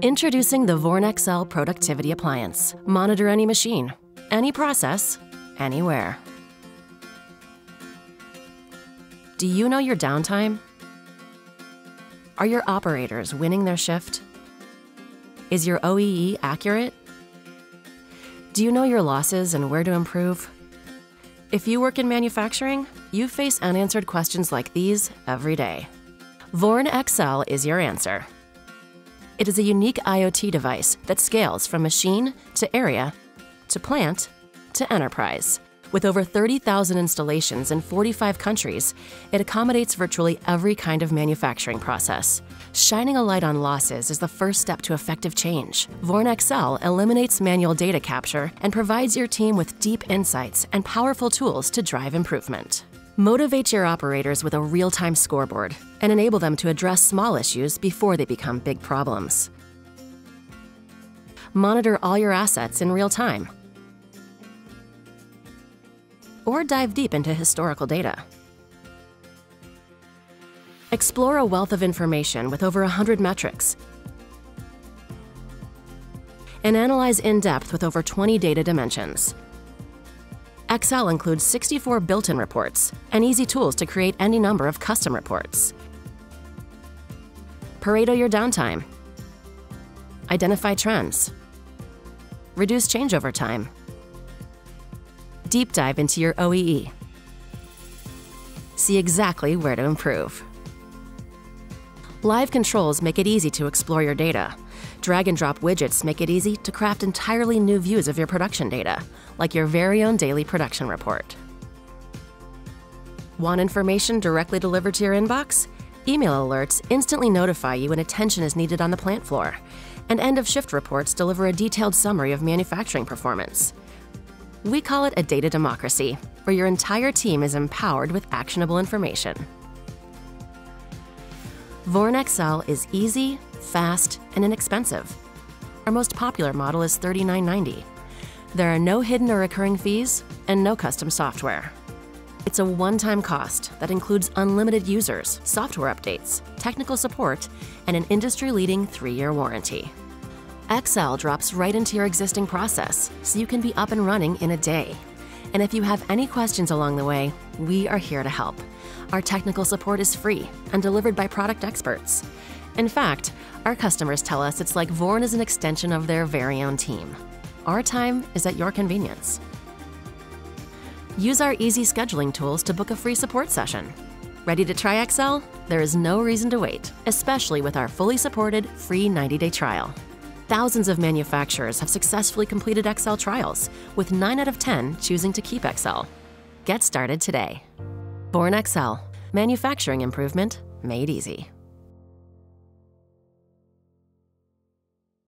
Introducing the Vorne XL Productivity Appliance. Monitor any machine, any process, anywhere. Do you know your downtime? Are your operators winning their shift? Is your OEE accurate? Do you know your losses and where to improve? If you work in manufacturing, you face unanswered questions like these every day. Vorne XL is your answer. It is a unique IoT device that scales from machine to area to plant to enterprise. With over 30,000 installations in 45 countries, it accommodates virtually every kind of manufacturing process. Shining a light on losses is the first step to effective change. Vorne XL eliminates manual data capture and provides your team with deep insights and powerful tools to drive improvement. Motivate your operators with a real time scoreboard and enable them to address small issues before they become big problems. Monitor all your assets in real time. Or dive deep into historical data. Explore a wealth of information with over 100 metrics and analyze in depth with over 20 data dimensions. XL includes 64 built-in reports and easy tools to create any number of custom reports. Pareto your downtime. Identify trends. Reduce changeover time. Deep dive into your OEE. See exactly where to improve. Live controls make it easy to explore your data. Drag and drop widgets make it easy to craft entirely new views of your production data, like your very own daily production report. Want information directly delivered to your inbox? Email alerts instantly notify you when attention is needed on the plant floor, and end of shift reports deliver a detailed summary of manufacturing performance. We call it a data democracy, where your entire team is empowered with actionable information. Vorne XL is easy, fast, and inexpensive. Our most popular model is $39.90. There are no hidden or recurring fees and no custom software. It's a one time cost that includes unlimited users, software updates, technical support, and an industry leading three year warranty. XL drops right into your existing process so you can be up and running in a day. And if you have any questions along the way, we are here to help. Our technical support is free and delivered by product experts. In fact, our customers tell us it's like Vorne is an extension of their very own team. Our time is at your convenience. Use our easy scheduling tools to book a free support session. Ready to try XL? There is no reason to wait, especially with our fully supported free 90 day trial. Thousands of manufacturers have successfully completed XL trials, with 9 out of 10 choosing to keep XL. Get started today. Vorne XL, manufacturing improvement made easy.